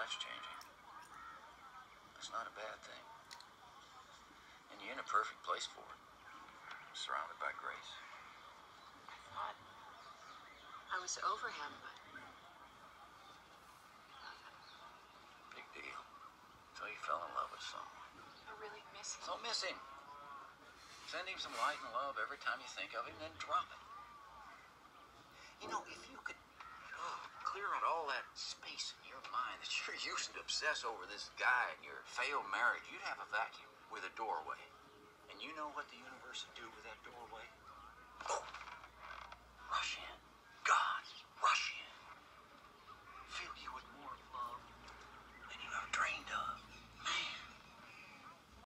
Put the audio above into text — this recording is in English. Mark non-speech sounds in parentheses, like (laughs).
life's changing. It's not a bad thing. And you're in a perfect place for it. Surrounded by grace. I thought I was over him, but Big deal. Until you fell in love with someone. I really miss him. So miss him. Send him some light and love every time you think of him, then drop it. You know, if you could oh, clear all that space in your mind that you're (laughs) using to obsess over this guy and your failed marriage, you'd have a vacuum with a doorway. And you know what the universe would do with that doorway?